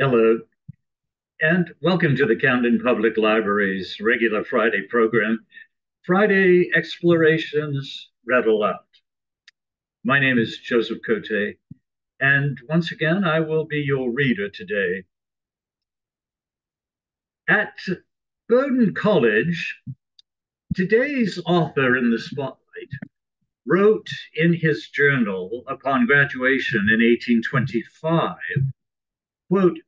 Hello, and welcome to the Camden Public Library's regular Friday program, Friday Explorations Read Aloud. My name is Joseph Coté, and once again, I will be your reader today. At Bowdoin College, today's author in the spotlight wrote in his journal upon graduation in 1825, quote,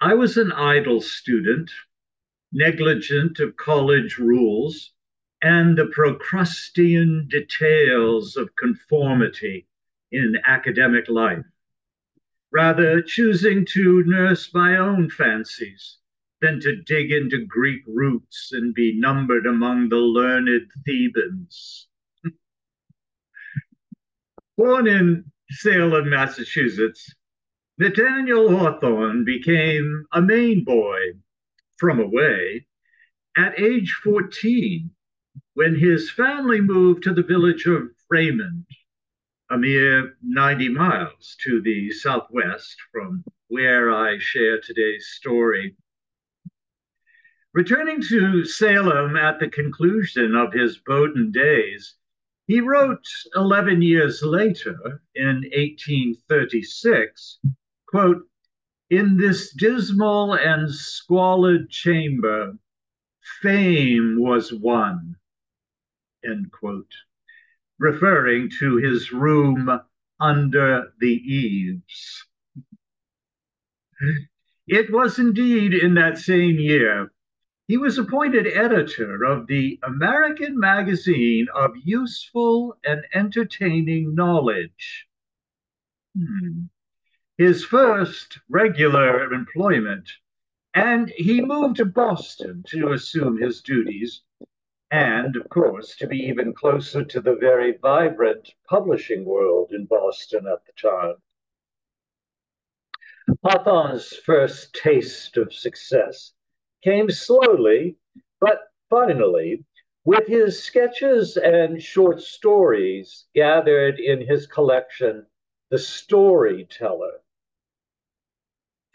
I was an idle student, negligent of college rules and the Procrustean details of conformity in academic life, rather choosing to nurse my own fancies than to dig into Greek roots and be numbered among the learned Thebans. Born in Salem, Massachusetts, Nathaniel Hawthorne became a Maine boy from away at age 14 when his family moved to the village of Raymond, a mere 90 miles to the southwest from where I share today's story. Returning to Salem at the conclusion of his Bowdoin days, he wrote 11 years later, in 1836, quote, in this dismal and squalid chamber, fame was won, end quote, referring to his room under the eaves. It was indeed in that same year he was appointed editor of the American Magazine of Useful and Entertaining Knowledge. Hmm. His first regular employment, and he moved to Boston to assume his duties, and, of course, to be even closer to the very vibrant publishing world in Boston at the time. Hawthorne's first taste of success came slowly, but finally, with his sketches and short stories gathered in his collection, The Storyteller.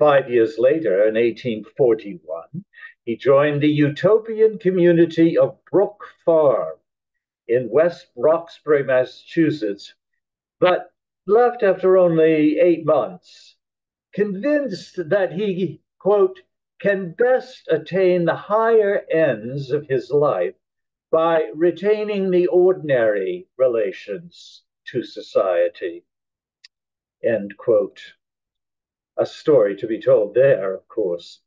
Five years later, in 1841, he joined the utopian community of Brook Farm in West Roxbury, Massachusetts, but left after only eight months, convinced that he, quote, can best attain the higher ends of his life by retaining the ordinary relations to society. End quote. A story to be told there, of course.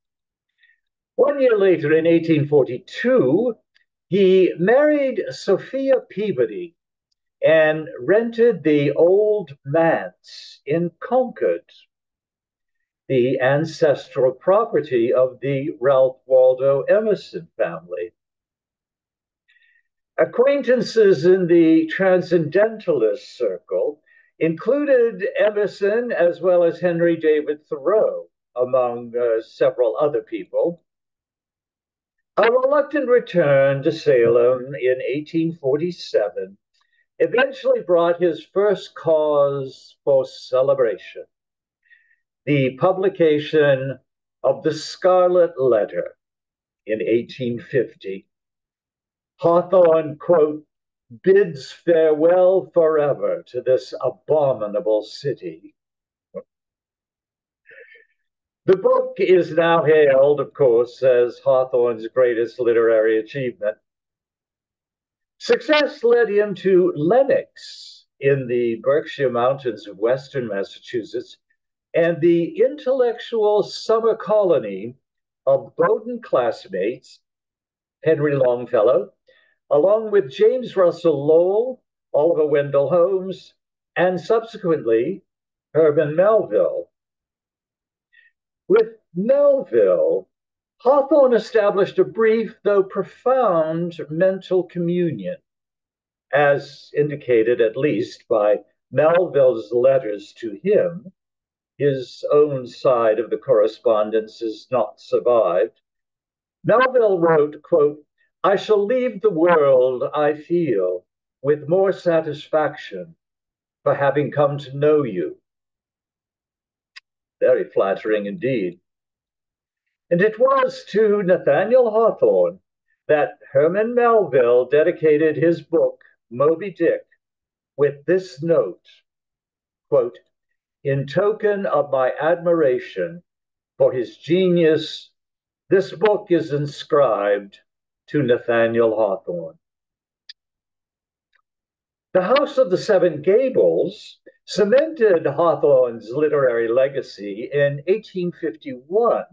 One year later, in 1842, he married Sophia Peabody and rented the old manse in Concord, the ancestral property of the Ralph Waldo Emerson family. Acquaintances in the transcendentalist circle included Emerson as well as Henry David Thoreau, among uh, several other people. A reluctant return to Salem in 1847 eventually brought his first cause for celebration the publication of the Scarlet Letter in 1850. Hawthorne, quote, bids farewell forever to this abominable city. The book is now hailed, of course, as Hawthorne's greatest literary achievement. Success led him to Lenox in the Berkshire Mountains of Western Massachusetts, and the intellectual summer colony of Bowdoin classmates, Henry Longfellow, along with James Russell Lowell, Oliver Wendell Holmes, and subsequently Herman Melville. With Melville, Hawthorne established a brief though profound mental communion, as indicated at least by Melville's letters to him his own side of the correspondence is not survived. Melville wrote, quote, I shall leave the world, I feel, with more satisfaction for having come to know you Very flattering indeed. And it was to Nathaniel Hawthorne that Herman Melville dedicated his book, Moby Dick, with this note quote, In token of my admiration for his genius, this book is inscribed to Nathaniel Hawthorne. The House of the Seven Gables cemented Hawthorne's literary legacy in 1851,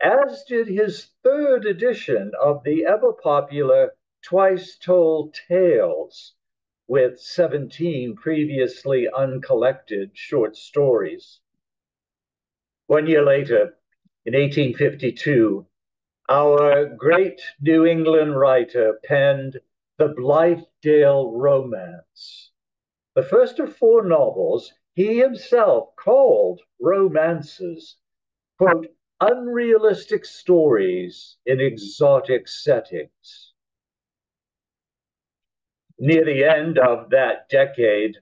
as did his third edition of the ever popular Twice Told Tales, with 17 previously uncollected short stories. One year later, in 1852, our great New England writer penned the Blithedale Romance, the first of four novels he himself called romances, quote, unrealistic stories in exotic settings. Near the end of that decade,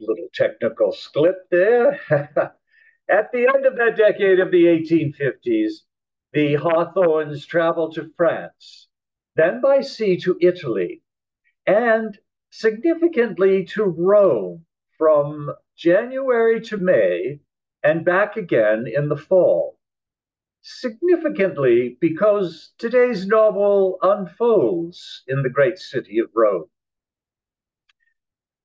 little technical slip there. At the end of that decade of the 1850s, the Hawthornes traveled to France, then by sea to Italy, and significantly to Rome from January to May and back again in the fall. Significantly because today's novel unfolds in the great city of Rome.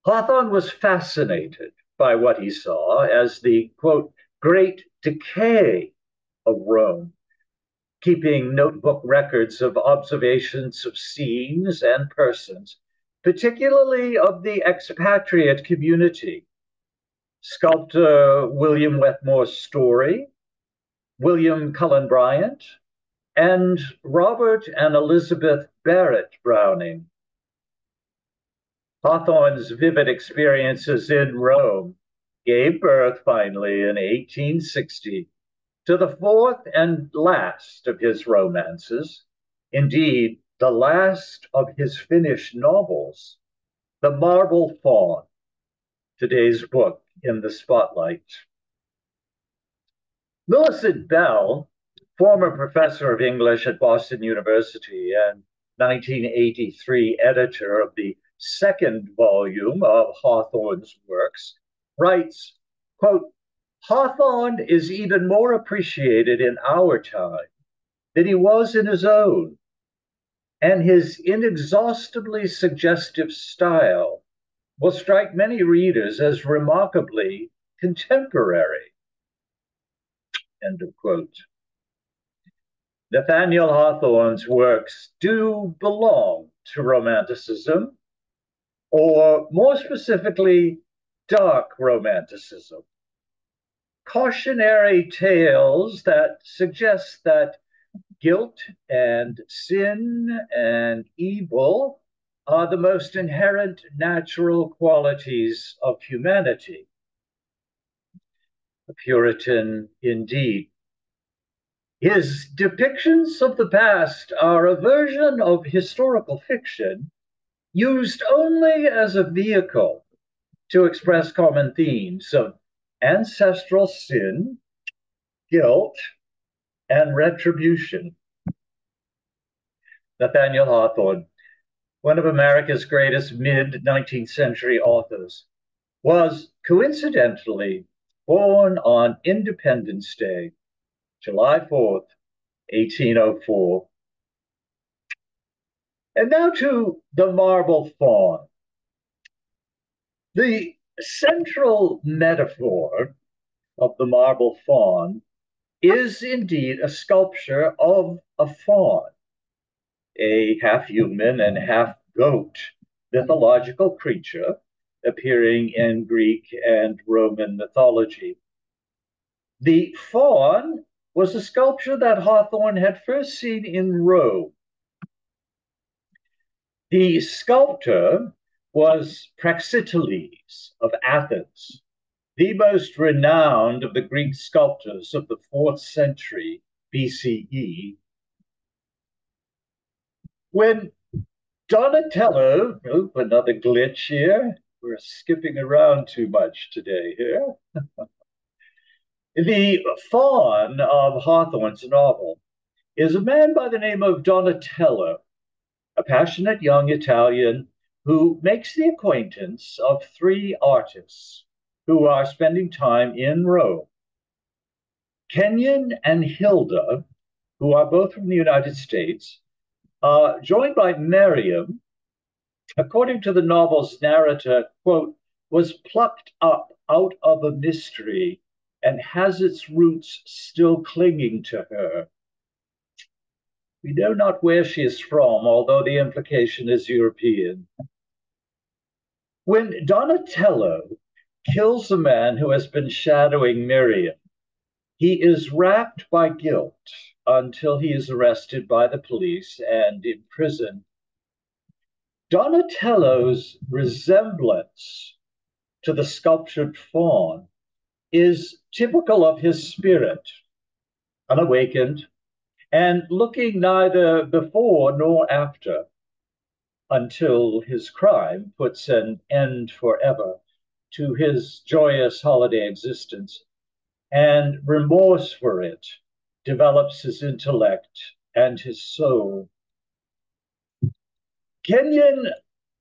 Hawthorne was fascinated by what he saw as the, quote, great decay of Rome, keeping notebook records of observations of scenes and persons, particularly of the expatriate community. Sculptor William Wetmore Story, William Cullen Bryant, and Robert and Elizabeth Barrett Browning Hawthorne's vivid experiences in Rome gave birth finally in 1860 to the fourth and last of his romances, indeed, the last of his finished novels, The Marble Faun, today's book in the spotlight. Millicent Bell, former professor of English at Boston University and 1983 editor of the second volume of Hawthorne's works, writes, quote, Hawthorne is even more appreciated in our time than he was in his own, and his inexhaustibly suggestive style will strike many readers as remarkably contemporary. End of quote. Nathaniel Hawthorne's works do belong to Romanticism, or more specifically, dark romanticism. Cautionary tales that suggest that guilt and sin and evil are the most inherent natural qualities of humanity. A Puritan indeed. His depictions of the past are a version of historical fiction used only as a vehicle to express common themes of ancestral sin, guilt, and retribution. Nathaniel Hawthorne, one of America's greatest mid 19th century authors, was coincidentally born on Independence Day, July 4th, 1804. And now to the marble faun. The central metaphor of the marble faun is indeed a sculpture of a faun, a half human and half goat mythological creature appearing in Greek and Roman mythology. The faun was a sculpture that Hawthorne had first seen in Rome the sculptor was Praxiteles of Athens, the most renowned of the Greek sculptors of the fourth century BCE. When Donatello, oh, another glitch here, we're skipping around too much today here. The faun of Hawthorne's novel is a man by the name of Donatello, a passionate young Italian who makes the acquaintance of three artists who are spending time in Rome. Kenyon and Hilda, who are both from the United States, uh, joined by Miriam, according to the novel's narrator, quote, was plucked up out of a mystery and has its roots still clinging to her. We know not where she is from, although the implication is European. When Donatello kills a man who has been shadowing Miriam, he is racked by guilt until he is arrested by the police and imprisoned. Donatello's resemblance to the sculptured faun is typical of his spirit, unawakened, and looking neither before nor after until his crime puts an end forever to his joyous holiday existence, and remorse for it develops his intellect and his soul. Kenyon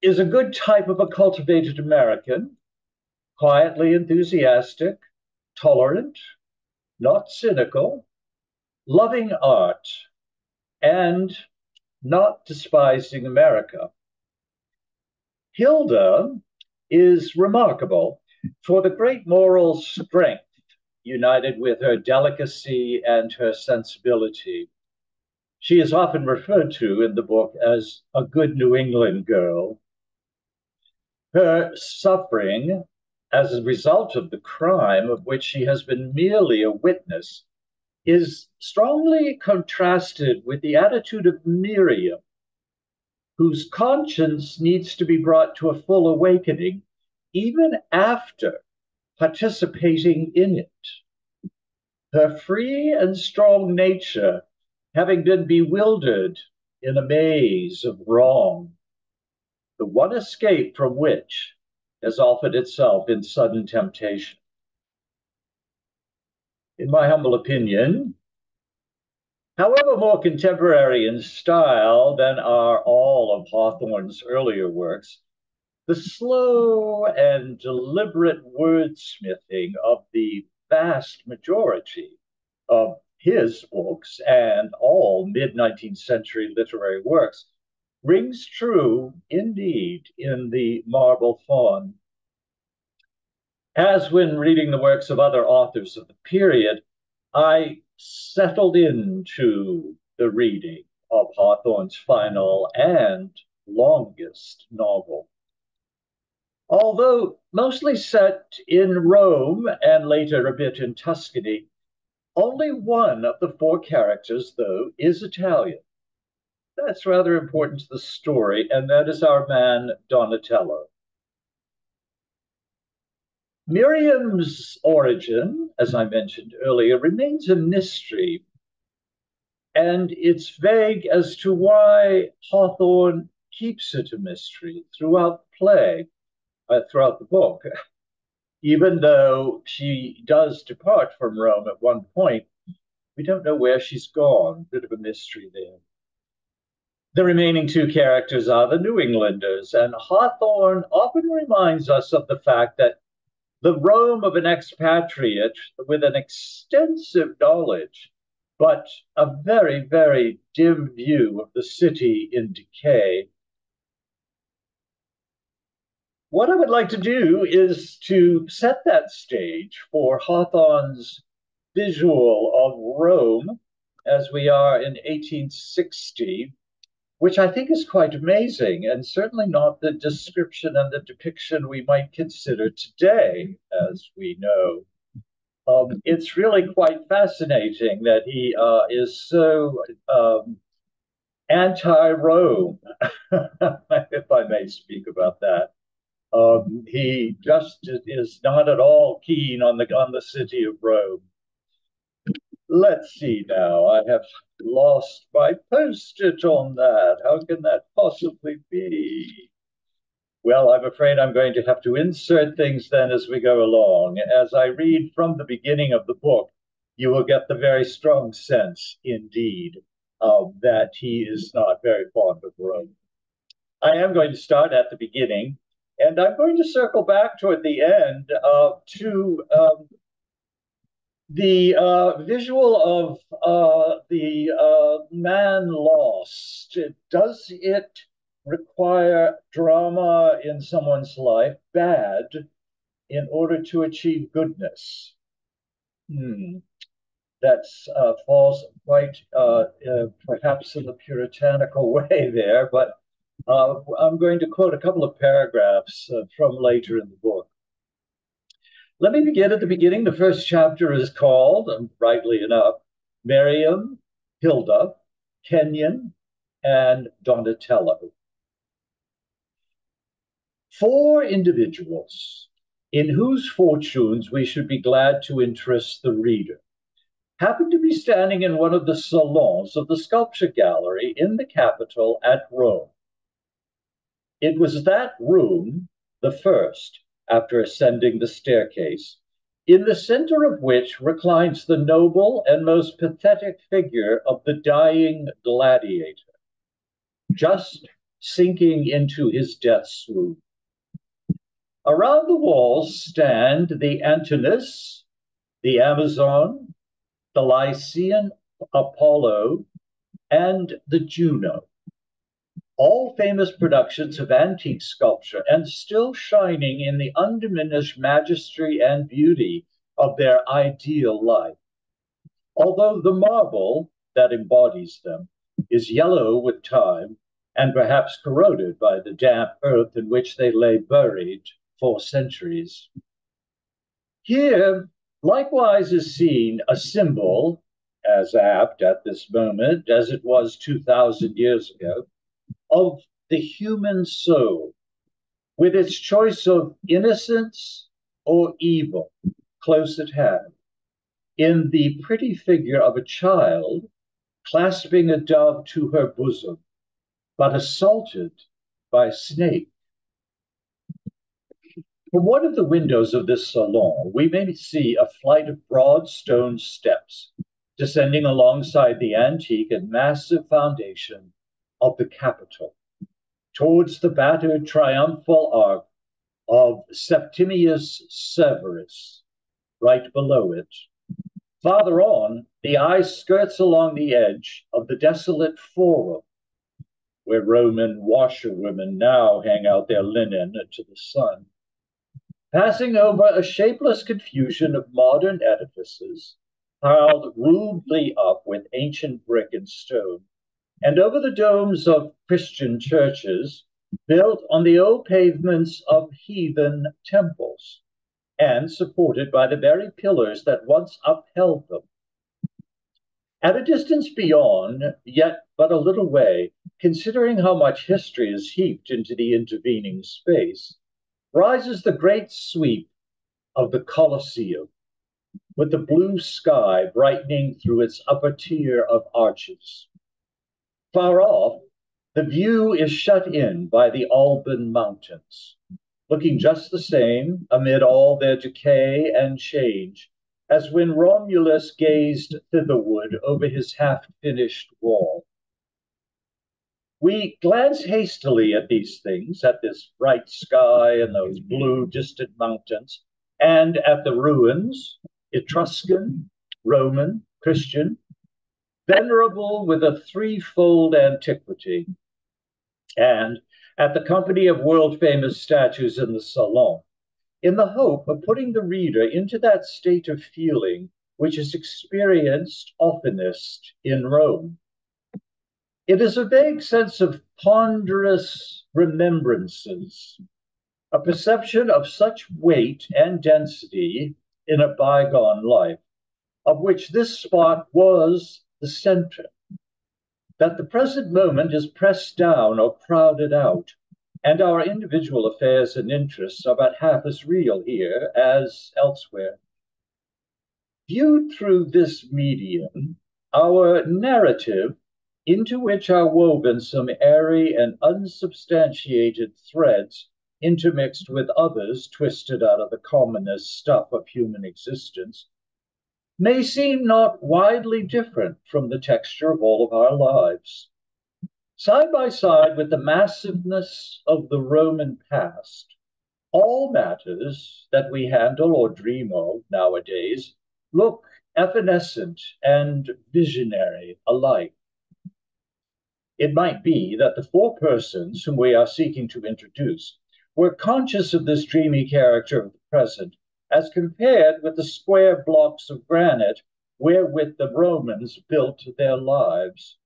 is a good type of a cultivated American, quietly enthusiastic, tolerant, not cynical, loving art, and not despising America. Hilda is remarkable for the great moral strength united with her delicacy and her sensibility. She is often referred to in the book as a good New England girl. Her suffering as a result of the crime of which she has been merely a witness is strongly contrasted with the attitude of Miriam, whose conscience needs to be brought to a full awakening even after participating in it. Her free and strong nature having been bewildered in a maze of wrong, the one escape from which has offered itself in sudden temptation. In my humble opinion, however more contemporary in style than are all of Hawthorne's earlier works, the slow and deliberate wordsmithing of the vast majority of his books and all mid 19th century literary works rings true indeed in the marble faun. As when reading the works of other authors of the period, I settled into the reading of Hawthorne's final and longest novel. Although mostly set in Rome and later a bit in Tuscany, only one of the four characters, though, is Italian that's rather important to the story, and that is our man Donatello. Miriam's origin, as I mentioned earlier, remains a mystery, and it's vague as to why Hawthorne keeps it a mystery throughout the play, uh, throughout the book. Even though she does depart from Rome at one point, we don't know where she's gone. Bit of a mystery there. The remaining two characters are the New Englanders, and Hawthorne often reminds us of the fact that the Rome of an expatriate with an extensive knowledge, but a very, very dim view of the city in decay. What I would like to do is to set that stage for Hawthorne's visual of Rome as we are in 1860 which I think is quite amazing and certainly not the description and the depiction we might consider today, as we know. Um, it's really quite fascinating that he uh, is so um, anti Rome, if I may speak about that. Um, he just is not at all keen on the on the city of Rome. Let's see now. I have lost my post-it on that. How can that possibly be? Well, I'm afraid I'm going to have to insert things then as we go along. As I read from the beginning of the book, you will get the very strong sense, indeed, um, that he is not very fond of Rome. I am going to start at the beginning, and I'm going to circle back toward the end uh, to um, the uh, visual of uh, the uh, man lost. Does it require drama in someone's life, bad, in order to achieve goodness? Hmm. That uh, falls quite uh, uh, perhaps in the puritanical way there, but I'm going to quote a couple of paragraphs from later in the book. Let me begin at the beginning. The first chapter is called, um, rightly enough, Miriam, Hilda, Kenyon, and Donatello. Four individuals in whose fortunes we should be glad to interest the reader happened to be standing in one of the salons of the sculpture gallery in the Capitol at Rome. It was that room, the first, after ascending the staircase, in the center of which reclines the noble and most pathetic figure of the dying gladiator, just sinking into his death swoon. Around the walls stand the Antinous, the Amazon, the Lycian Apollo, and the Juno all famous productions of antique sculpture and still shining in the undiminished majesty and beauty of their ideal life. Although the marble that embodies them is yellow with time and perhaps corroded by the damp earth in which they lay buried for centuries. Here, likewise, is seen a symbol, as apt at this moment as it was 2,000 years ago, of the human soul with its choice of innocence or evil close at hand in the pretty figure of a child clasping a dove to her bosom, but assaulted by a snake. From one of the windows of this salon, we may see a flight of broad stone steps descending alongside the antique and massive foundation of the Capitol towards the battered triumphal arch of Septimius Severus, right below it. Farther on, the eye skirts along the edge of the desolate forum, where Roman washerwomen now hang out their linen to the sun. Passing over a shapeless confusion of modern edifices, piled rudely up with ancient brick and stone, and over the domes of Christian churches built on the old pavements of heathen temples and supported by the very pillars that once upheld them. At a distance beyond, yet but a little way, considering how much history is heaped into the intervening space, rises the great sweep of the Colosseum, with the blue sky brightening through its upper tier of arches. Far off, the view is shut in by the Alban Mountains, looking just the same amid all their decay and change as when Romulus gazed thitherward over his half finished wall. We glance hastily at these things, at this bright sky and those blue distant mountains, and at the ruins, Etruscan, Roman, Christian, venerable with a threefold antiquity, and at the company of world famous statues in the Salon, in the hope of putting the reader into that state of feeling which is experienced oftenest in Rome. It is a vague sense of ponderous remembrances, a perception of such weight and density in a bygone life, of which this spot was the center. That the present moment is pressed down or crowded out, and our individual affairs and interests are but half as real here as elsewhere. Viewed through this medium, our narrative, into which are woven some airy and unsubstantiated threads intermixed with others twisted out of the commonest stuff of human existence, may seem not widely different from the texture of all of our lives. Side by side with the massiveness of the Roman past, all matters that we handle or dream of nowadays look evanescent and visionary alike. It might be that the four persons whom we are seeking to introduce were conscious of this dreamy character of the present as compared with the square blocks of granite wherewith the Romans built their lives.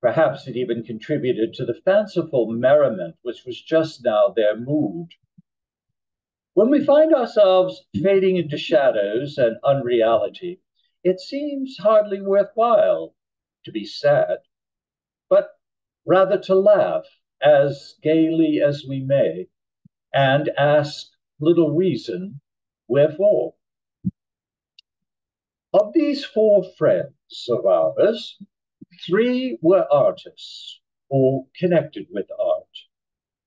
Perhaps it even contributed to the fanciful merriment which was just now their mood. When we find ourselves fading into shadows and unreality, it seems hardly worthwhile to be sad, but rather to laugh as gaily as we may and ask little reason wherefore. Of these four friends of ours, Three were artists or connected with art,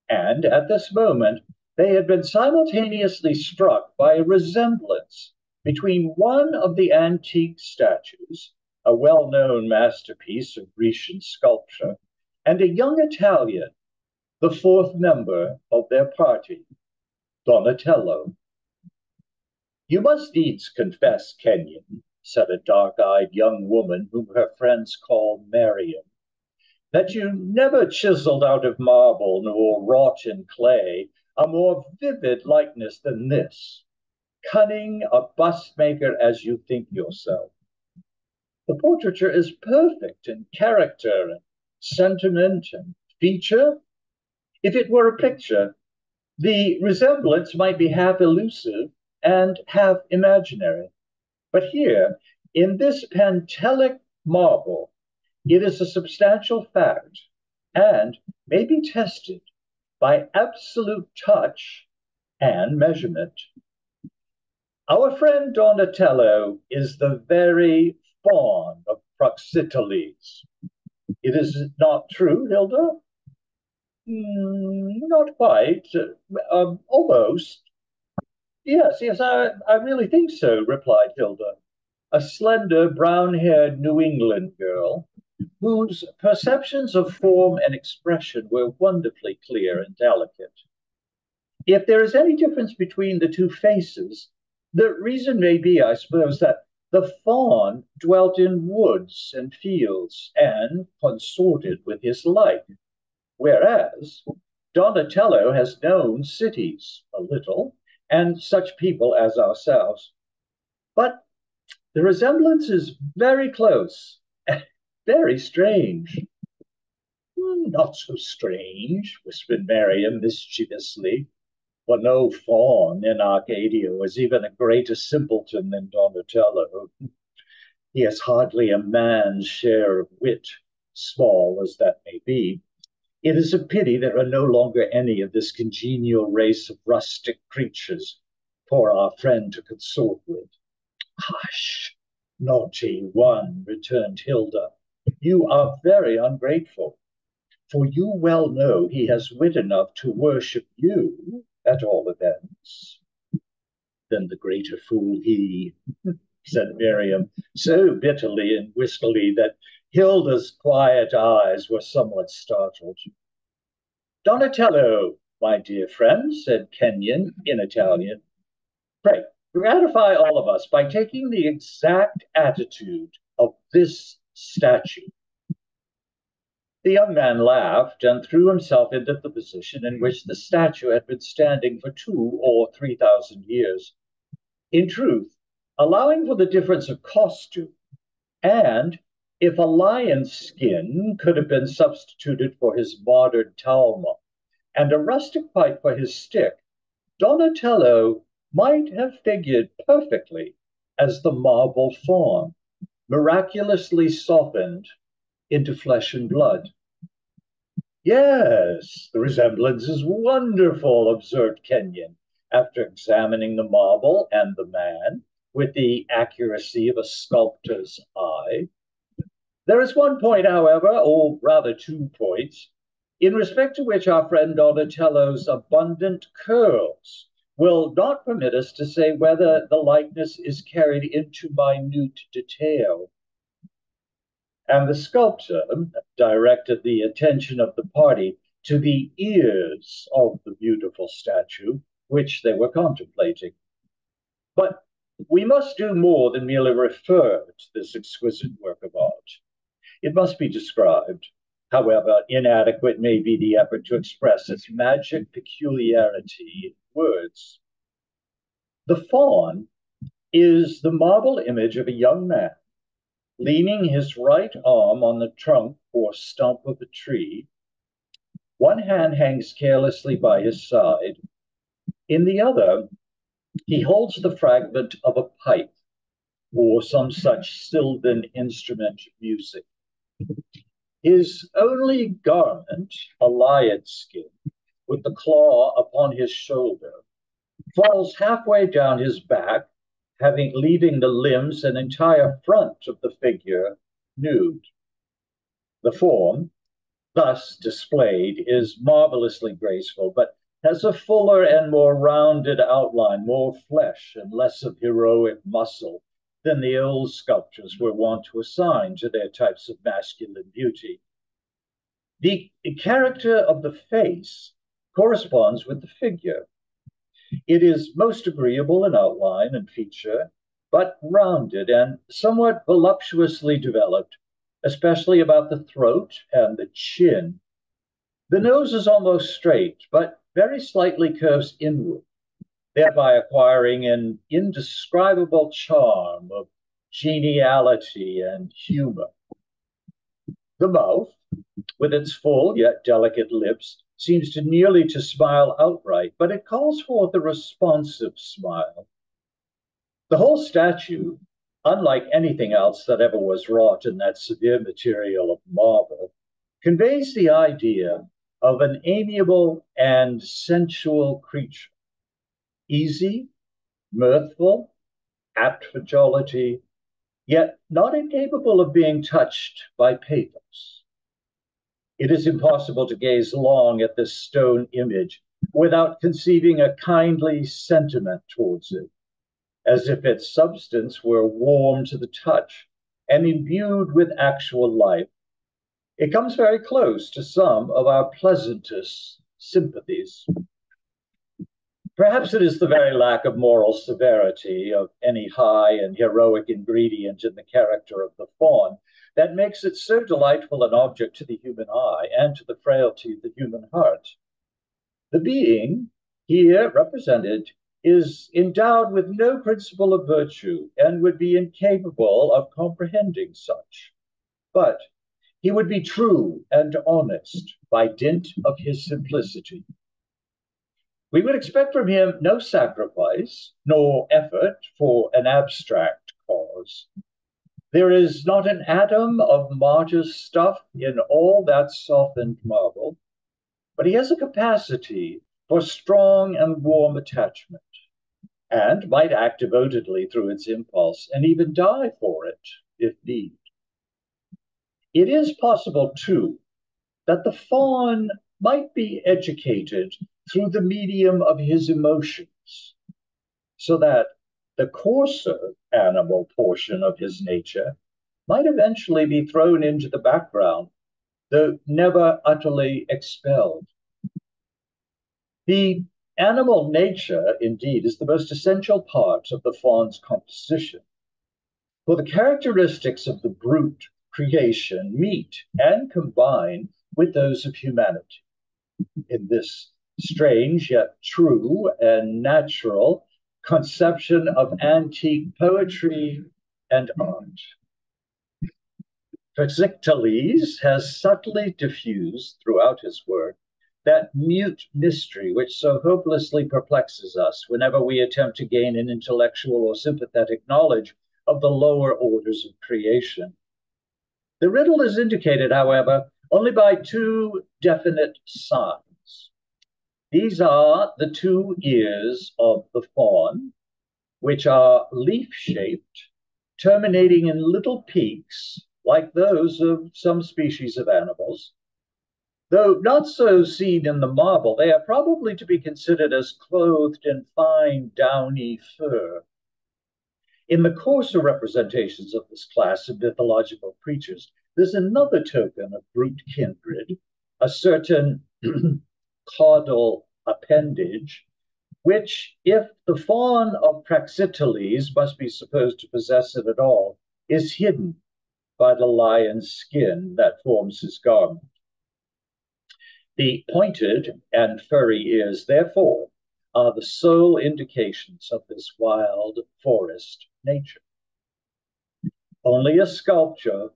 and at this moment they had been simultaneously struck by a resemblance between one of the antique statues, a well known masterpiece of Grecian sculpture, and a young Italian, the fourth member of their party, Donatello. You must needs confess, Kenyon, said a dark eyed young woman whom her friends called Mariam, that you never chiseled out of marble nor wrought in clay a more vivid likeness than this, cunning a bust maker as you think yourself. The portraiture is perfect in character and sentiment and feature. If it were a picture, the resemblance might be half elusive and half imaginary. But here, in this Pentelic marble, it is a substantial fact and may be tested by absolute touch and measurement. Our friend Donatello is the very faun of Praxiteles. It is not true, Hilda? Mm, not quite, uh, almost. Yes, yes, I, I really think so, replied Hilda, a slender, brown haired New England girl whose perceptions of form and expression were wonderfully clear and delicate. If there is any difference between the two faces, the reason may be, I suppose, that the faun dwelt in woods and fields and consorted with his like, whereas Donatello has known cities a little and such people as ourselves. But the resemblance is very close, very strange. Hmm, not so strange, whispered Mariam mischievously, for no faun in Arcadia was even a greater simpleton than Donatello. He has hardly a man's share of wit, small as that may be. It is a pity there are no longer any of this congenial race of rustic creatures for our friend to consort with. Hush, naughty one, returned Hilda. You are very ungrateful, for you well know he has wit enough to worship you, at all events. Then the greater fool he, said Miriam, so bitterly and wistfully that Hilda's quiet eyes were somewhat startled. Donatello, my dear friend, said Kenyon in Italian, pray gratify all of us by taking the exact attitude of this statue. The young man laughed and threw himself into the position in which the statue had been standing for two or three thousand years. In truth, allowing for the difference of costume, and if a lion's skin could have been substituted for his modern talma, and a rustic pipe for his stick, Donatello might have figured perfectly as the marble faun, miraculously softened into flesh and blood. Yes, the resemblance is wonderful, observed Kenyon, after examining the marble and the man with the accuracy of a sculptor's eye. There is one point, however, or rather two points, in respect to which our friend Donatello's abundant curls will not permit us to say whether the likeness is carried into minute detail. And the sculptor directed the attention of the party to the ears of the beautiful statue which they were contemplating. But we must do more than merely refer to this exquisite work of art. It must be described, however inadequate may be the effort to express its magic peculiarity in words. The faun is the marble image of a young man leaning his right arm on the trunk or stump of a tree. One hand hangs carelessly by his side. In the other, he holds the fragment of a pipe or some such sylvan instrument of music. His only garment, a lion's skin, with the claw upon his shoulder, falls halfway down his back, having leaving the limbs and entire front of the figure nude. The form, thus displayed, is marvelously graceful, but has a fuller and more rounded outline, more flesh and less of heroic muscle than the old sculptors were wont to assign to their types of masculine beauty. The character of the face corresponds with the figure. It is most agreeable in outline and feature, but rounded and somewhat voluptuously developed, especially about the throat and the chin. The nose is almost straight, but very slightly curves inward thereby acquiring an indescribable charm of geniality and humor. The mouth, with its full yet delicate lips, seems to nearly to smile outright, but it calls forth a responsive smile. The whole statue, unlike anything else that ever was wrought in that severe material of marble, conveys the idea of an amiable and sensual creature easy, mirthful, apt for jollity, yet not incapable of being touched by pathos. It is impossible to gaze long at this stone image without conceiving a kindly sentiment towards it, as if its substance were warm to the touch and imbued with actual life. It comes very close to some of our pleasantest sympathies. Perhaps it is the very lack of moral severity of any high and heroic ingredient in the character of the faun that makes it so delightful an object to the human eye and to the frailty of the human heart. The being here represented is endowed with no principle of virtue and would be incapable of comprehending such. But he would be true and honest by dint of his simplicity. We would expect from him no sacrifice nor effort for an abstract cause. There is not an atom of martyr's stuff in all that softened marble, but he has a capacity for strong and warm attachment, and might act devotedly through its impulse and even die for it if need. It is possible, too, that the faun might be educated through the medium of his emotions, so that the coarser animal portion of his nature might eventually be thrown into the background, though never utterly expelled. The animal nature, indeed, is the most essential part of the faun's composition, for the characteristics of the brute creation meet and combine with those of humanity. In this strange yet true and natural conception of antique poetry and art. Praxiteles has subtly diffused throughout his work that mute mystery which so hopelessly perplexes us whenever we attempt to gain an intellectual or sympathetic knowledge of the lower orders of creation. The riddle is indicated, however, only by two definite signs. These are the two ears of the faun, which are leaf shaped, terminating in little peaks like those of some species of animals. Though not so seen in the marble, they are probably to be considered as clothed in fine downy fur. In the coarser representations of this class of mythological creatures, there's another token of brute kindred, a certain caudal appendage, which, if the faun of Praxiteles must be supposed to possess it at all, is hidden by the lion's skin that forms his garment. The pointed and furry ears, therefore, are the sole indications of this wild forest nature. Only a sculptor,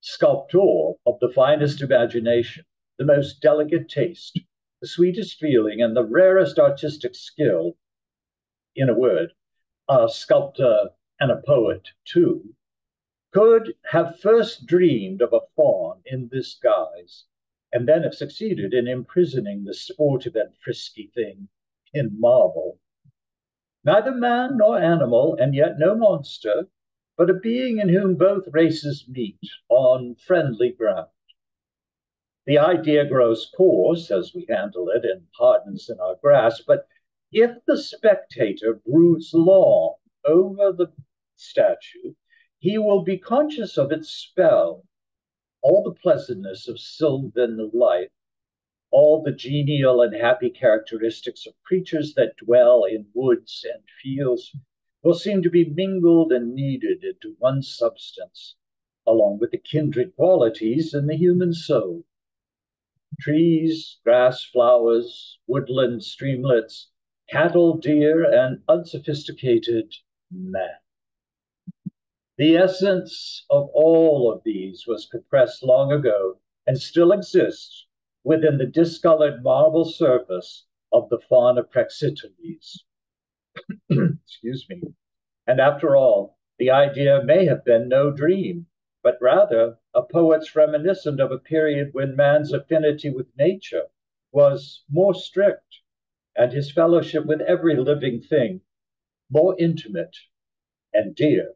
sculptor of the finest imagination, the most delicate taste, the sweetest feeling, and the rarest artistic skill, in a word, a sculptor and a poet too, could have first dreamed of a faun in this guise and then have succeeded in imprisoning the sportive and frisky thing in marble. Neither man nor animal, and yet no monster, but a being in whom both races meet on friendly ground. The idea grows coarse as we handle it and hardens in our grasp, but if the spectator broods long over the statue, he will be conscious of its spell all the pleasantness of sylvan life, all the genial and happy characteristics of creatures that dwell in woods and fields will seem to be mingled and kneaded into one substance, along with the kindred qualities in the human soul. Trees, grass, flowers, woodland, streamlets, cattle, deer, and unsophisticated man. The essence of all of these was compressed long ago and still exists within the discolored marble surface of the faun of Praxiteles. Excuse me. And after all, the idea may have been no dream, but rather a poet's reminiscent of a period when man's affinity with nature was more strict and his fellowship with every living thing more intimate and dear.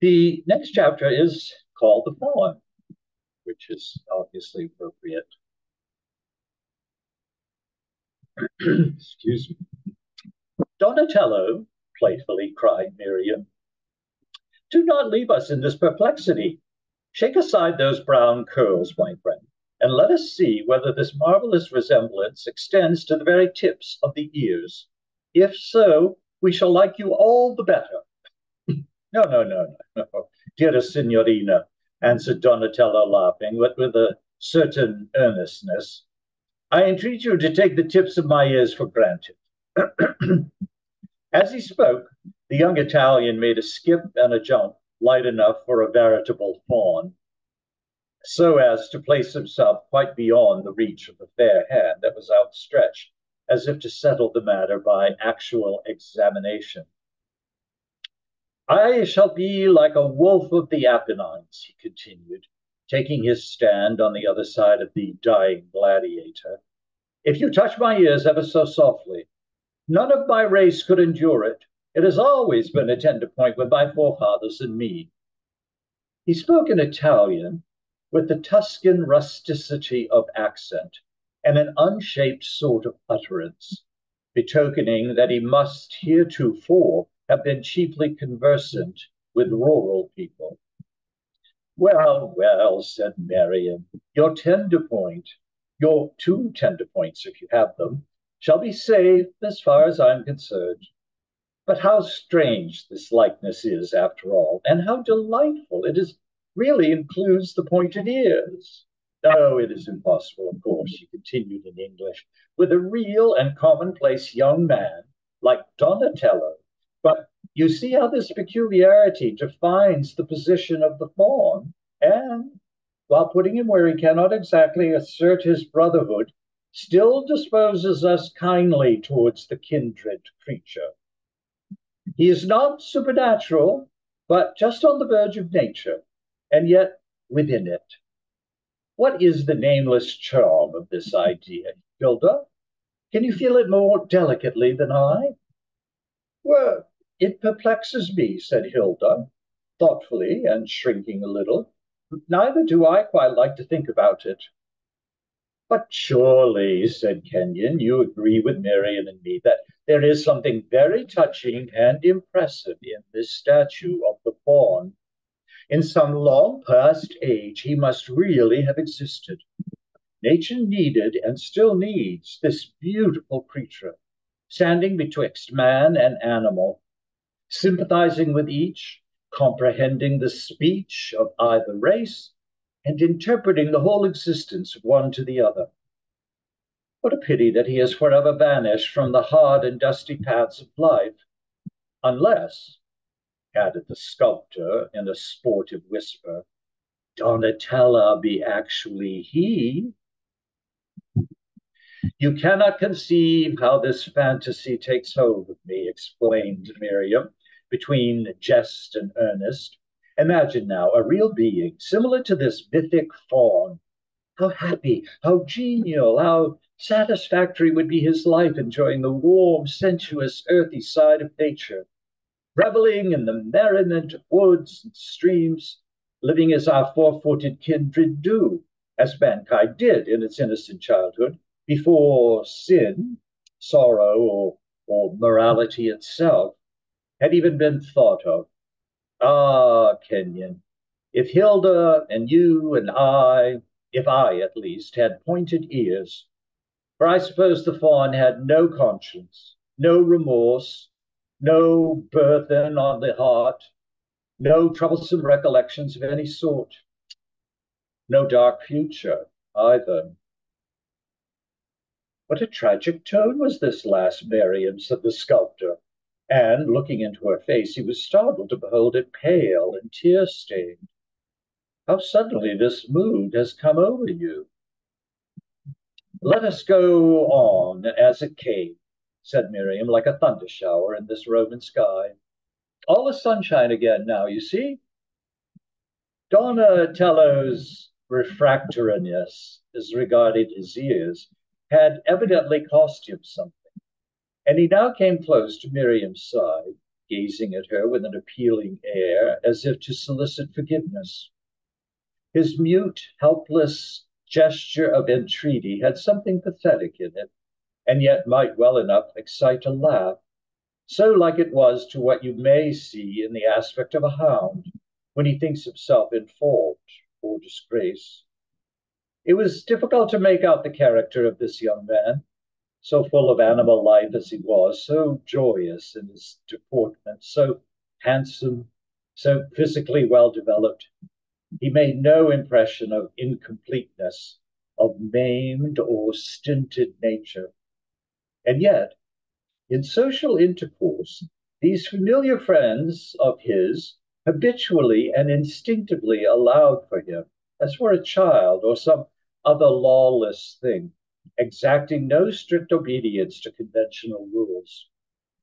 The next chapter is called The Faun, which is obviously appropriate. Excuse me. Donatello, playfully cried Miriam, do not leave us in this perplexity. Shake aside those brown curls, my friend, and let us see whether this marvelous resemblance extends to the very tips of the ears. If so, we shall like you all the better. No, no, no, no, dearest signorina, answered Donatello, laughing, but with a certain earnestness. I entreat you to take the tips of my ears for granted. As he spoke, the young Italian made a skip and a jump light enough for a veritable faun, so as to place himself quite beyond the reach of the fair hand that was outstretched, as if to settle the matter by actual examination. I shall be like a wolf of the Apennines, he continued, taking his stand on the other side of the dying gladiator. If you touch my ears ever so softly, none of my race could endure it. It has always been a tender point with my forefathers and me. He spoke in Italian with the Tuscan rusticity of accent and an unshaped sort of utterance, betokening that he must heretofore have been chiefly conversant with rural people. Well, well, said Marian, your tender point, your two tender points, if you have them, shall be safe as far as I'm concerned. But how strange this likeness is, after all, and how delightful it is really includes the pointed ears. No, it is impossible, of course, he continued in English, with a real and commonplace young man like Donatello but you see how this peculiarity defines the position of the faun, and while putting him where he cannot exactly assert his brotherhood, still disposes us kindly towards the kindred creature. He is not supernatural, but just on the verge of nature, and yet within it. What is the nameless charm of this idea, Hilda? Can you feel it more delicately than I? Well, it perplexes me, said Hilda, thoughtfully and shrinking a little. Neither do I quite like to think about it. But surely, said Kenyon, you agree with Marion and me that there is something very touching and impressive in this statue of the faun. In some long past age, he must really have existed. Nature needed and still needs this beautiful creature, standing betwixt man and animal, sympathizing with each, comprehending the speech of either race, and interpreting the whole existence of one to the other. What a pity that he has forever vanished from the hard and dusty paths of life, unless, added the sculptor in a sportive whisper, Donatello be actually he. You cannot conceive how this fantasy takes hold of me, explained Miriam, between jest and earnest. Imagine now a real being similar to this mythic faun. How happy, how genial, how satisfactory would be his life enjoying the warm, sensuous, earthy side of nature, reveling in the merriment of woods and streams, living as our four-footed kindred do, as mankind did in its innocent childhood, before sin, sorrow, or, or morality itself had even been thought of. Ah, Kenyon, if Hilda and you and I, if I at least, had pointed ears, for I suppose the faun had no conscience, no remorse, no burthen on the heart, no troublesome recollections of any sort, no dark future either. What a tragic tone was this last, Marion, said the sculptor and looking into her face, he was startled to behold it pale and tear stained. How suddenly this mood has come over you. Let us go on as it came, said Miriam, like a thunder shower in this Roman sky. All is sunshine again now, you see. Donatello's refractoriness as regarded his ears had evidently cost him something. And he now came close to Miriam's side, gazing at her with an appealing air, as if to solicit forgiveness. His mute, helpless gesture of entreaty had something pathetic in it, and yet might well enough excite a laugh, so like it was to what you may see in the aspect of a hound when he thinks himself in fault or disgrace. It was difficult to make out the character of this young man, so full of animal life as he was, so joyous in his deportment, so handsome, so physically well developed, he made no impression of incompleteness, of maimed or stinted nature. And yet, in social intercourse, these familiar friends of his habitually and instinctively allowed for him, as for a child or some other lawless thing, exacting no strict obedience to conventional rules,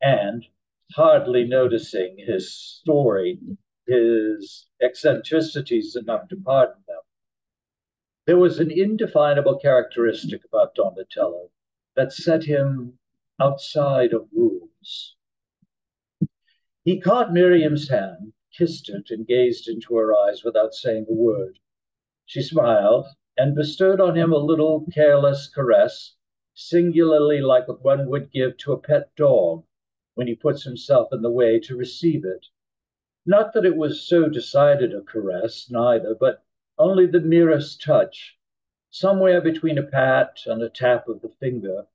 and hardly noticing his story, his eccentricities enough to pardon them. There was an indefinable characteristic about Donatello that set him outside of rules. He caught Miriam's hand, kissed it, and gazed into her eyes without saying a word. She smiled, and bestowed on him a little careless caress, singularly like what one would give to a pet dog when he puts himself in the way to receive it. Not that it was so decided a caress, neither, but only the merest touch, somewhere between a pat and a tap of the finger.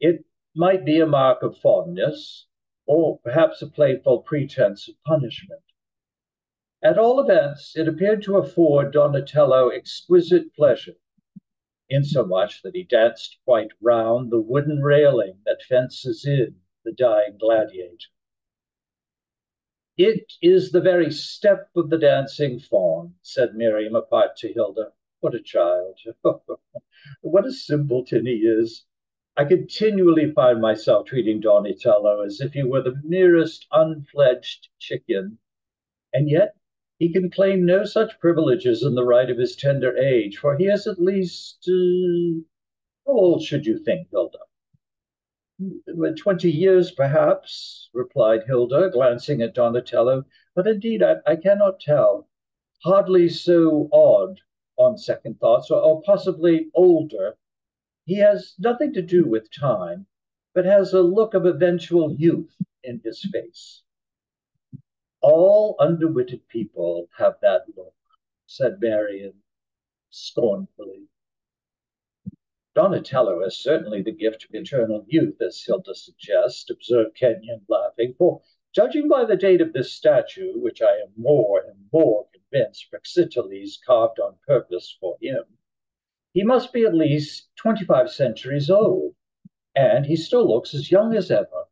It might be a mark of fondness, or perhaps a playful pretense of punishment. At all events, it appeared to afford Donatello exquisite pleasure, insomuch that he danced quite round the wooden railing that fences in the dying gladiator. It is the very step of the dancing faun, said Miriam apart to Hilda. What a child! what a simpleton he is! I continually find myself treating Donatello as if he were the merest unfledged chicken, and yet he can claim no such privileges in the right of his tender age, for he is at least. Uh, how old should you think, Hilda? Twenty years, perhaps, replied Hilda, glancing at Donatello, but indeed I, I cannot tell. hardly so odd on second thoughts, or, or possibly older. He has nothing to do with time, but has a look of eventual youth in his face. All underwitted people have that look, said Marian scornfully. Donatello has certainly the gift of eternal youth, as Hilda suggests, observed Kenyon, laughing, for judging by the date of this statue, which I am more and more convinced Praxiteles carved on purpose for him, he must be at least 25 centuries old, and he still looks as young as ever.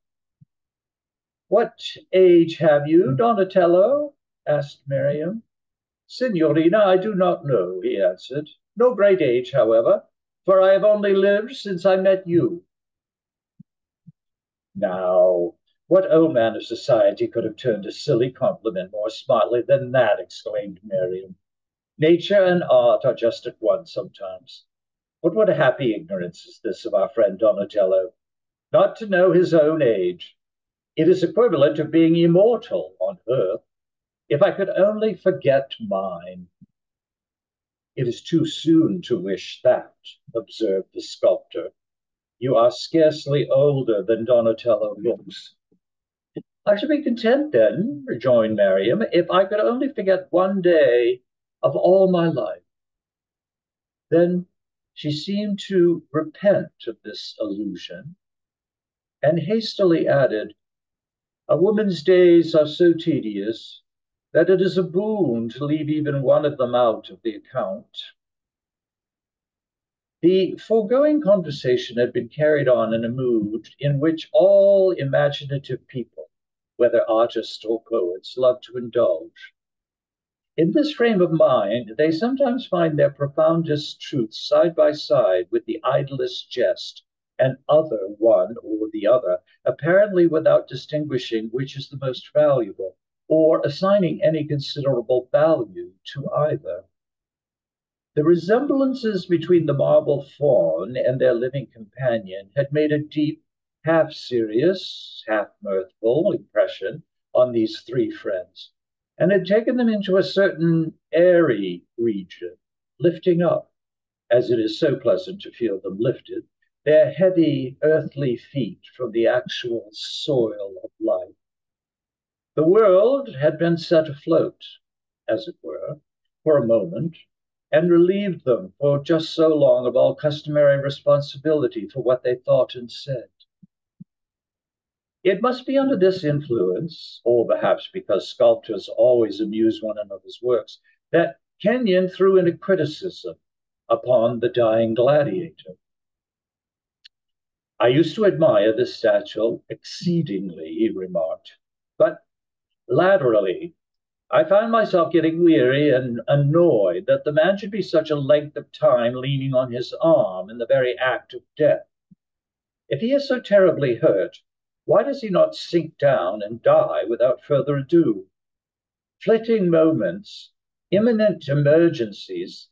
What age have you, Donatello? asked Miriam. Signorina, I do not know, he answered. No great age, however for I have only lived since I met you. Now, what old man of society could have turned a silly compliment more smartly than that? exclaimed Miriam. Nature and art are just at one sometimes. But what a happy ignorance is this of our friend Donatello, not to know his own age. It is equivalent to being immortal on earth. If I could only forget mine. It is too soon to wish that, observed the sculptor. You are scarcely older than Donatello looks. I should be content then, rejoined Miriam, if I could only forget one day of all my life. Then she seemed to repent of this illusion and hastily added, A woman's days are so tedious that it is a boon to leave even one of them out of the account. The foregoing conversation had been carried on in a mood in which all imaginative people, whether artists or poets, love to indulge. In this frame of mind, they sometimes find their profoundest truths side by side with the idlest jest and other one or the other, apparently without distinguishing which is the most valuable or assigning any considerable value to either. The resemblances between the marble faun and their living companion had made a deep, half serious, half mirthful impression on these three friends, and had taken them into a certain airy region, lifting up, as it is so pleasant to feel them lifted, their heavy earthly feet from the actual soil of life. The world had been set afloat, as it were, for a moment, and relieved them for just so long of all customary responsibility for what they thought and said. It must be under this influence, or perhaps because sculptors always amuse one another's works, that Kenyon threw in a criticism upon the dying gladiator. I used to admire this statue exceedingly, he remarked, but laterally. I found myself getting weary and annoyed that the man should be such a length of time leaning on his arm in the very act of death. If he is so terribly hurt, why does he not sink down and die without further ado? Flitting moments, imminent emergencies,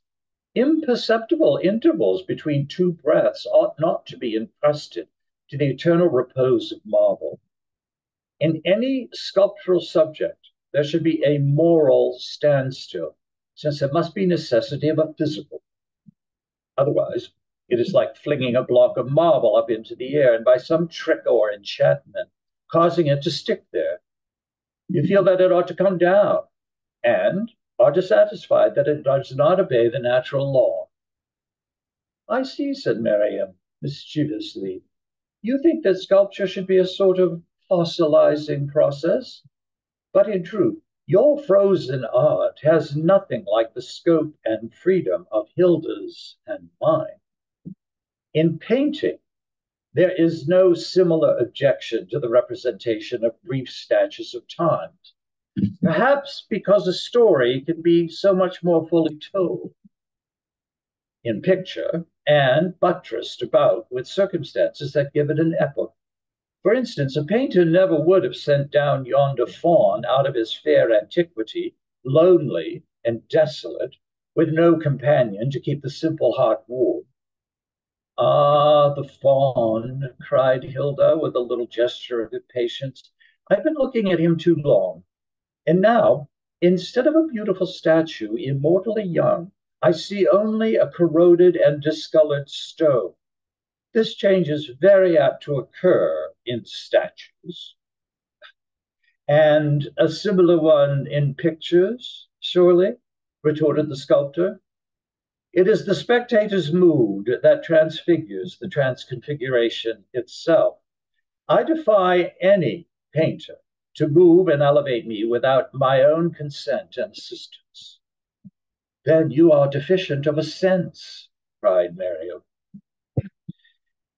imperceptible intervals between two breaths ought not to be entrusted to the eternal repose of marble. In any sculptural subject, there should be a moral standstill, since there must be necessity of a physical. Otherwise, it is like flinging a block of marble up into the air and by some trick or enchantment causing it to stick there. You feel that it ought to come down and are dissatisfied that it does not obey the natural law. I see, said Miriam mischievously. You think that sculpture should be a sort of fossilizing process. But in truth, your frozen art has nothing like the scope and freedom of Hilda's and mine. In painting, there is no similar objection to the representation of brief snatches of time, perhaps because a story can be so much more fully told. In picture, and buttressed about with circumstances that give it an epoch for instance, a painter never would have sent down yonder faun out of his fair antiquity, lonely and desolate, with no companion to keep the simple heart warm. Ah, the faun, cried Hilda with a little gesture of impatience. I've been looking at him too long. And now, Instead of a beautiful statue, immortally young, I see only a corroded and discolored stone. This change is very apt to occur in statues. And a similar one in pictures, surely, retorted the sculptor. It is the spectator's mood that transfigures the transconfiguration itself. I defy any painter to move and elevate me without my own consent and assistance. Then you are deficient of a sense, cried Miriam.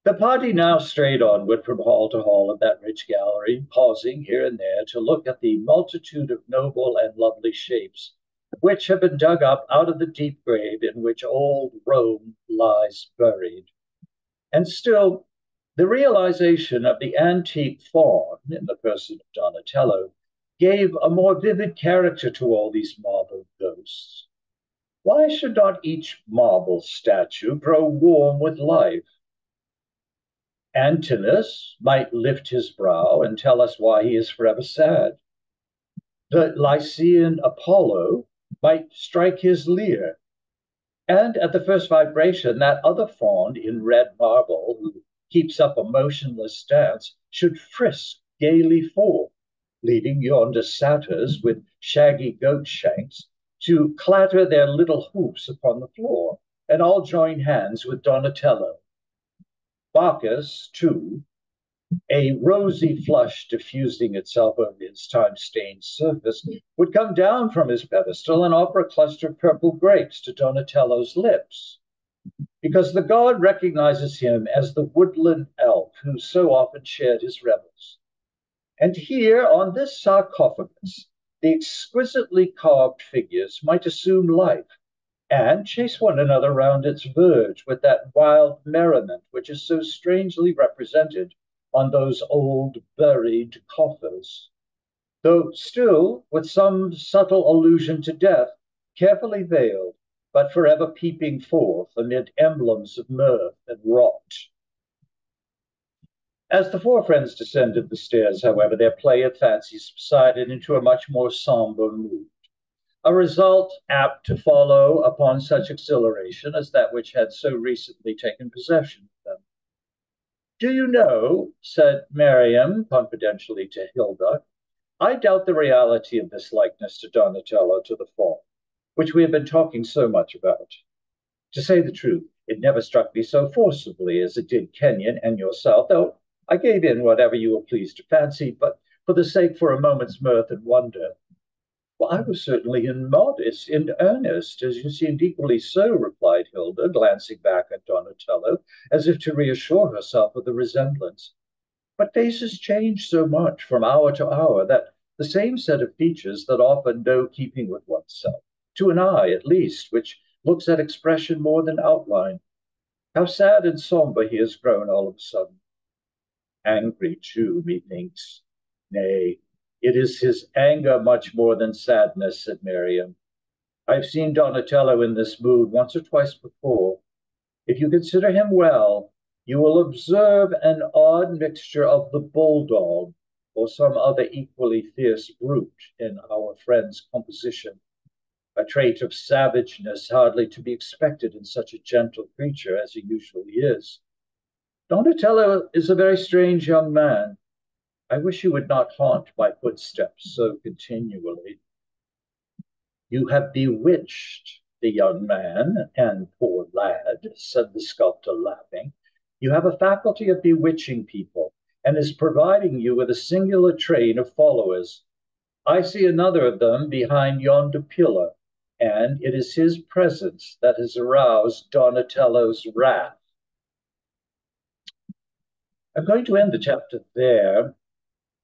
The party now strayed onward from hall to hall of that rich gallery, pausing here and there to look at the multitude of noble and lovely shapes which have been dug up out of the deep grave in which old Rome lies buried. And still, the realization of the antique faun in the person of Donatello gave a more vivid character to all these marble ghosts. Why should not each marble statue grow warm with life? Antinous might lift his brow and tell us why he is forever sad. The Lycian Apollo might strike his lyre. And at the first vibration, that other faun in red marble, who keeps up a motionless dance, should frisk gaily forth, leading yonder satyrs with shaggy goat shanks to clatter their little hoofs upon the floor, and all join hands with Donatello. Bacchus, too, a rosy flush diffusing itself over its time-stained surface, would come down from his pedestal and offer a cluster of purple grapes to Donatello's lips, because the god recognizes him as the woodland elf who so often shared his revels. And here, on this sarcophagus, the exquisitely carved figures might assume life and chase one another round its verge with that wild merriment which is so strangely represented on those old buried coffers, though still with some subtle allusion to death, carefully veiled, but forever peeping forth amid emblems of mirth and rot. As the four friends descended the stairs, however, their play of fancy subsided into a much more somber mood, a result apt to follow upon such exhilaration as that which had so recently taken possession of them. Do you know, said Miriam confidentially to Hilda, I doubt the reality of this likeness to Donatello to the faun, which we have been talking so much about. To say the truth, it never struck me so forcibly as it did Kenyon and yourself, though I gave in whatever you were pleased to fancy, but for the sake for a moment's mirth and wonder. Well, I was certainly in modest, in earnest, as you seemed equally so, replied Hilda, glancing back at Donatello, as if to reassure herself of the resemblance. But faces change so much from hour to hour that the same set of features that offer no keeping with oneself, to an eye at least, which looks at expression more than outline. How sad and somber he has grown all of a sudden. Angry, too, methinks. Nay, it is his anger much more than sadness, said Miriam. I've seen Donatello in this mood once or twice before. If you consider him well, you will observe an odd mixture of the bulldog or some other equally fierce brute in our friend's composition, a trait of savageness hardly to be expected in such a gentle creature as he usually is. Donatello is a very strange young man, I wish you would not haunt my footsteps so continually. You have bewitched the young man and poor lad, said the sculptor, laughing. You have a faculty of bewitching people, and is providing you with a singular train of followers. I see another of them behind yonder pillar, and it is his presence that has aroused Donatello's wrath. I'm going to end the chapter there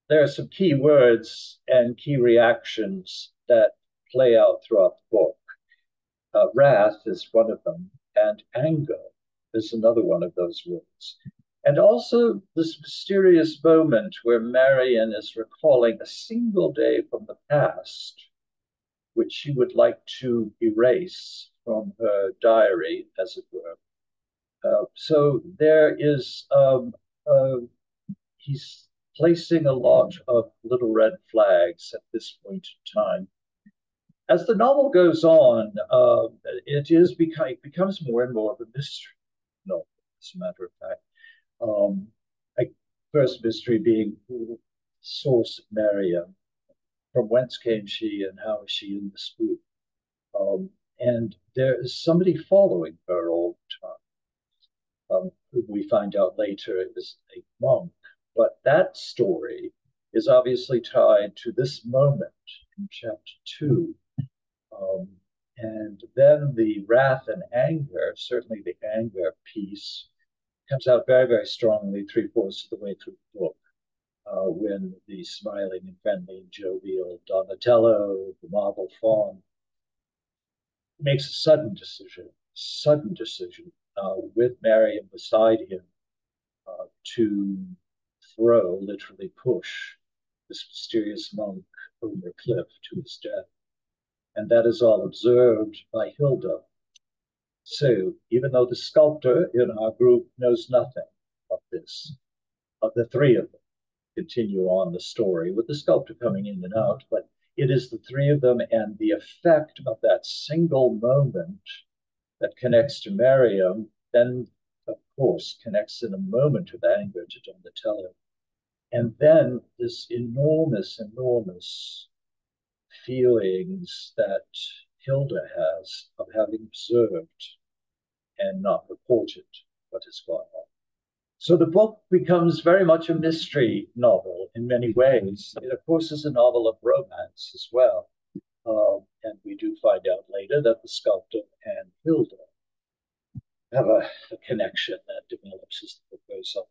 there are some key words and key reactions that play out throughout the book. Uh, wrath is one of them, and anger is another one of those words. And also this mysterious moment where Marion is recalling a single day from the past, which she would like to erase from her diary, as it were. Uh, so there is, um, uh, he's placing a lot of little red flags at this point in time. as the novel goes on, uh, it is beca- it becomes more and more of a mystery novel, as a matter of fact. Um, first mystery being the source of from whence came she and how is she in the book? Um, and there is somebody following her all the time, um, we find out later is a monk. But that story is obviously tied to this moment in chapter two. Um, and then the wrath and anger, certainly the anger piece, comes out very, very strongly three fourths of the way through the book. Uh, when the smiling and friendly and jovial Donatello, the marble faun, makes a sudden decision, sudden decision uh, with Mariam beside him uh, to throw, literally push, this mysterious monk over a cliff to his death. And that is all observed by Hilda, so even though the sculptor in our group knows nothing of this, of the three of them continue on the story with the sculptor coming in and out, but it is the three of them and the effect of that single moment that connects to Mariam, then of course connects in a moment of anger to Donatello. And then this enormous, enormous feelings that Hilda has of having observed and not reported what has gone on. So the book becomes very much a mystery novel in many ways. It, of course, is a novel of romance as well. Uh, and we do find out later that the sculptor and Hilda have a, a connection that develops as the book goes on.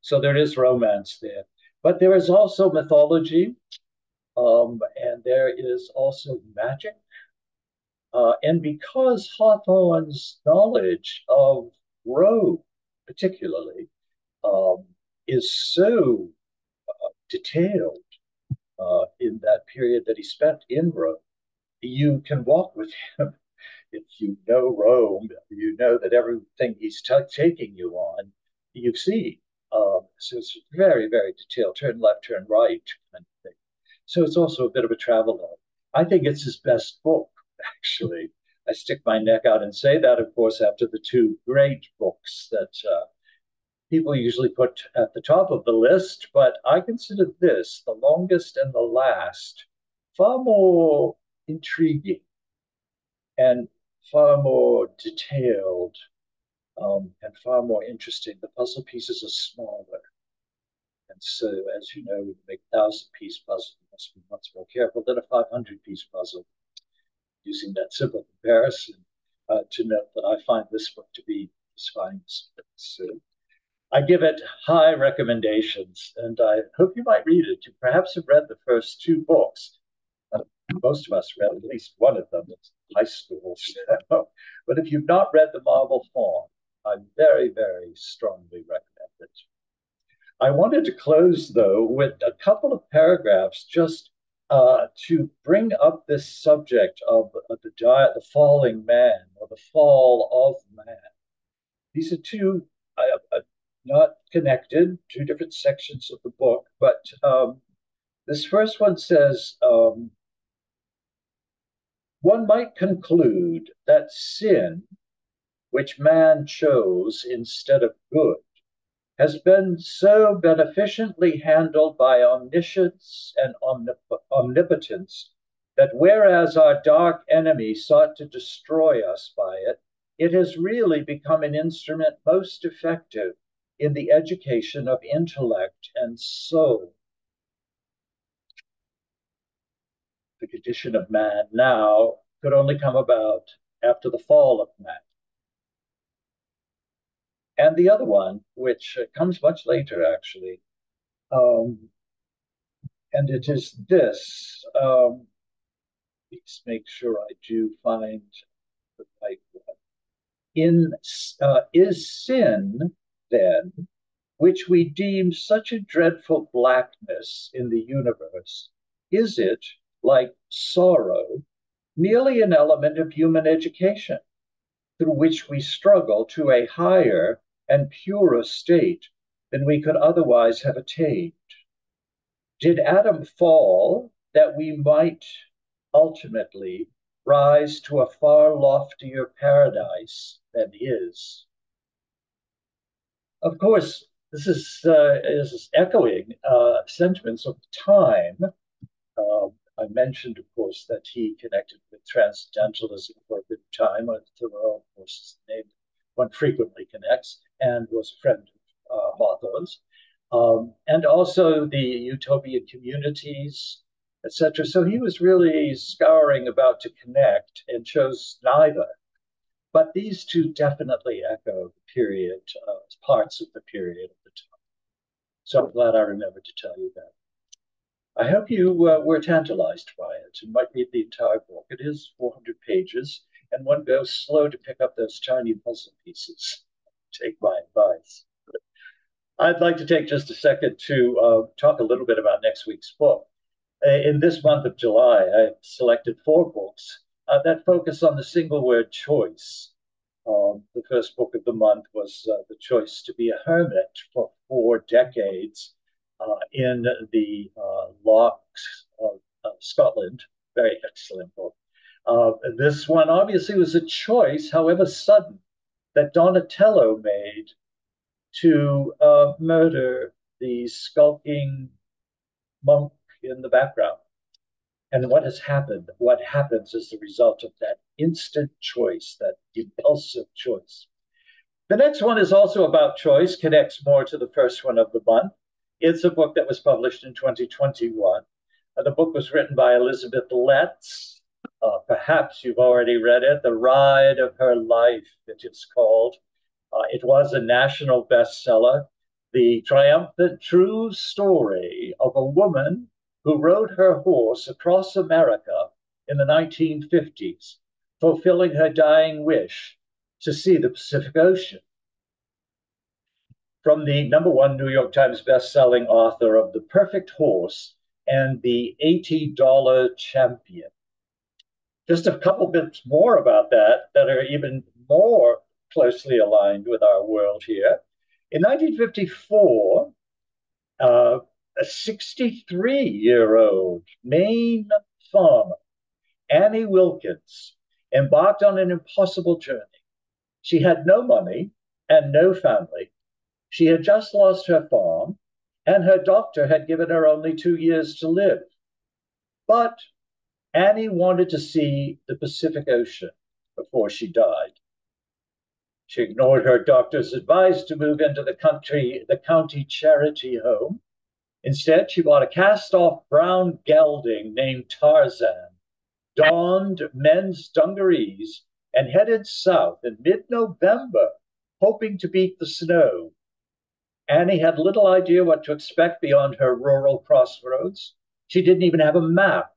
So there is romance there. But there is also mythology, um, and there is also magic uh, and because Hawthorne's knowledge of Rome, particularly, um, is so uh, detailed uh, in that period that he spent in Rome, you can walk with him. if you know Rome, you know that everything he's t- taking you on, you see. Um, so it's very, very detailed. Turn left, turn right, kind of thing. So it's also a bit of a travelogue. I think it's his best book actually. I stick my neck out and say that, of course, after the two great books that uh, people usually put at the top of the list, but I consider this, the longest and the last, far more intriguing and far more detailed um, and far more interesting. The puzzle pieces are smaller. And so, as you know, make a thousand piece puzzle, you must be much more careful than a 500 piece puzzle using that simple comparison uh, to note that I find this book to be finest. So I give it high recommendations, and I hope you might read it. You perhaps have read the first two books. Uh, most of us read at least one of them in high school. but if you've not read The Marble Faun, I very, very strongly recommend it. I wanted to close, though, with a couple of paragraphs just uh, to bring up this subject of uh, the, di- the falling man or the fall of man. These are two, uh, not connected, two different sections of the book, but um, this first one says um, one might conclude that sin, which man chose instead of good, has been so beneficently handled by omniscience and omnip- omnipotence that whereas our dark enemy sought to destroy us by it, it has really become an instrument most effective in the education of intellect and soul. The condition of man now could only come about after the fall of man. And the other one, which uh, comes much later, actually, um, and it is this. Um, let's make sure I do find the right one. In uh, is sin then, which we deem such a dreadful blackness in the universe, is it like sorrow, merely an element of human education, through which we struggle to a higher and purer state than we could otherwise have attained. Did Adam fall that we might ultimately rise to a far loftier paradise than his. Of course, this is, uh, is echoing uh, sentiments of the time. Uh, I mentioned, of course, that he connected with transcendentalism for a good time. Thoreau, of course, is the name one frequently connects, and was a friend of uh, Hawthorne's. Um, and also the utopian communities, etc. So he was really scouring about to connect and chose neither. But these two definitely echo the period, uh, parts of the period of the time. So I'm glad I remembered to tell you that. I hope you uh, were tantalized by it and might read the entire book. It is 400 pages, and one goes slow to pick up those tiny puzzle pieces. Take my advice. I'd like to take just a second to uh, talk a little bit about next week's book. Uh, in this month of July, I selected four books uh, that focus on the single word choice. Um, the first book of the month was uh, The Choice to Be a Hermit for four decades uh, in the uh, Lochs of, of, Scotland. Very excellent book. Uh, this one obviously was a choice, however sudden, that Donatello made to uh, murder the skulking monk in the background. And what has happened? What happens as the result of that instant choice, that impulsive choice? The next one is also about choice, connects more to the first one of the month. It's a book that was published in 2021. Uh, the book was written by Elizabeth Letts. Uh, perhaps you've already read it, The Ride of Her Life, it is called. Uh, it was a national bestseller. The triumphant true story of a woman who rode her horse across America in the 1950s, fulfilling her dying wish to see the Pacific Ocean. From the number one New York Times bestselling author of The Perfect Horse and the $80 Champion. Just a couple bits more about that that are even more closely aligned with our world here. In 1954, uh, a 63 year old Maine farmer, Annie Wilkins, embarked on an impossible journey. She had no money and no family. She had just lost her farm, and her doctor had given her only two years to live. But Annie wanted to see the Pacific Ocean before she died. She ignored her doctor's advice to move into the country, the county charity home Instead, she bought a cast off brown gelding named Tarzan, donned men's dungarees, and headed south in mid November, hoping to beat the snow. Annie had little idea what to expect beyond her rural crossroads. She didn't even have a map.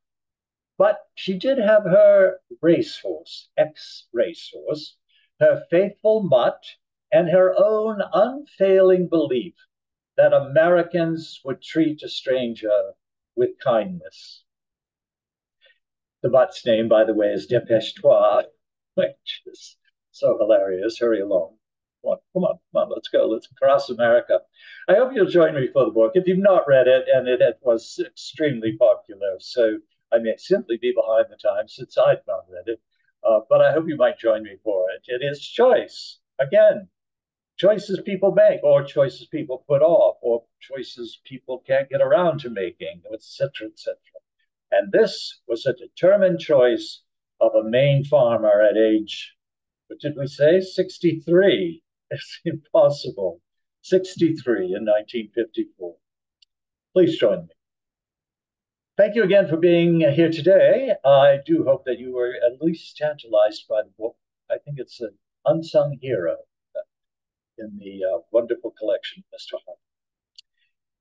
But she did have her racehorse, ex racehorse, her faithful mutt, and her own unfailing belief that Americans would treat a stranger with kindness. The butt's name, by the way, is Dépêche-toi, which is so hilarious. Hurry along. Come on, come on, come on, let's go. Let's cross America. I hope you'll join me for the book. If you've not read it, and it, it was extremely popular, so I may simply be behind the times since I've not read it, uh, but I hope you might join me for it. It is choice. Again, choices people make or choices people put off or choices people can't get around to making, etc., etc. And this was a determined choice of a Maine farmer at age, what did we say, 63? It's impossible. 63 in 1954. Please join me. Thank you again for being here today. I do hope that you were at least tantalized by the book. I think it's an unsung hero in the uh, wonderful collection, of Mr. Hunt.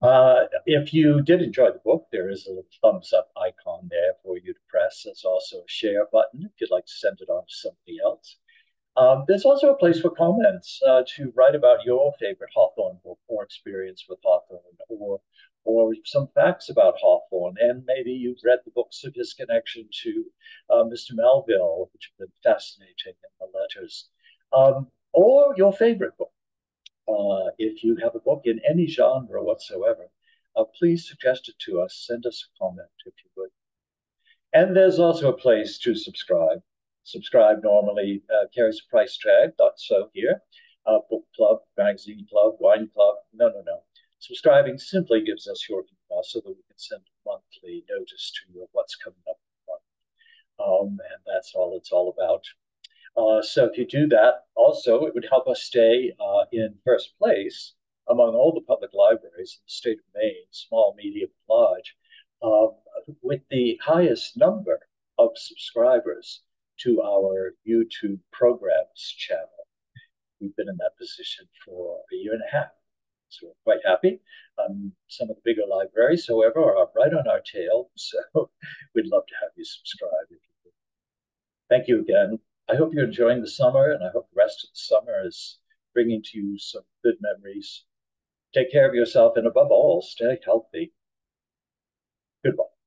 Uh, if you did enjoy the book, there is a little thumbs up icon there for you to press. There's also a share button if you'd like to send it on to somebody else. Um, there's also a place for comments uh, to write about your favorite Hawthorne book or experience with Hawthorne or or some facts about Hawthorne. And maybe you've read the books of his connection to uh, Mr. Melville, which have been fascinating in the letters, um, or your favorite book. Uh, if you have a book in any genre whatsoever, uh, please suggest it to us. Send us a comment if you would. And there's also a place to subscribe. Subscribe normally uh, carries a price tag, not so here. Uh, book club, magazine club, wine club. No, no, no. Subscribing simply gives us your email so that we can send monthly notice to you of what's coming up. Um, and that's all it's all about. Uh, so if you do that, also it would help us stay uh, in first place among all the public libraries in the state of Maine, small, medium, large, uh, with the highest number of subscribers to our YouTube programs channel. We've been in that position for a year and a half. So we're quite happy. Um, some of the bigger libraries, however, are right on our tail. So we'd love to have you subscribe. Thank you again. I hope you're enjoying the summer, and I hope the rest of the summer is bringing to you some good memories. Take care of yourself, and above all, stay healthy. Goodbye.